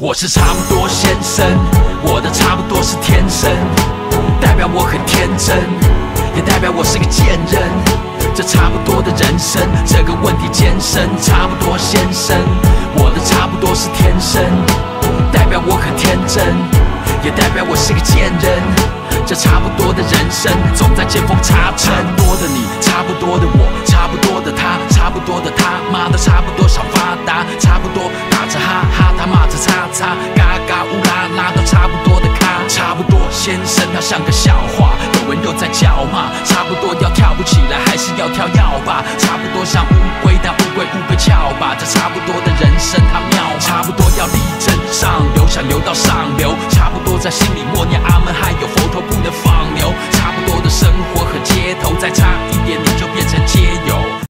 我是差不多先生，我的差不多是天生，代表我很天真，也代表我是个贱人。这差不多的人生，这个问题艰深。差不多先生，我的差不多是天生，代表我很天真，也代表我是个贱人。这差不多的人生，总在见缝插针。多的你，差不多的我，擦擦，嘎嘎乌拉拉都差不多的咖，差不多先生他像个笑话，有人又在叫骂，差不多要跳不起来，还是要跳要吧，差不多像乌龟，但乌龟乌龟翘吧，这差不多的人生他妙，差不多要力争上流，想流到上流，差不多在心里默念阿。